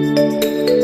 Música